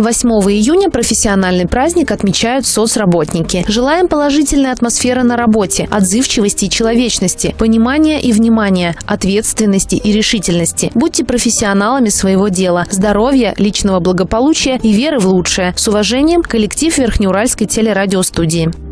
8 июня профессиональный праздник отмечают соцработники. Желаем положительной атмосферы на работе, отзывчивости и человечности, понимания и внимания, ответственности и решительности. Будьте профессионалами своего дела, здоровья, личного благополучия и веры в лучшее. С уважением, коллектив Верхнеуральской телерадиостудии.